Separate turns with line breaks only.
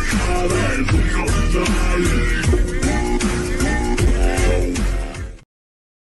Cada orgullo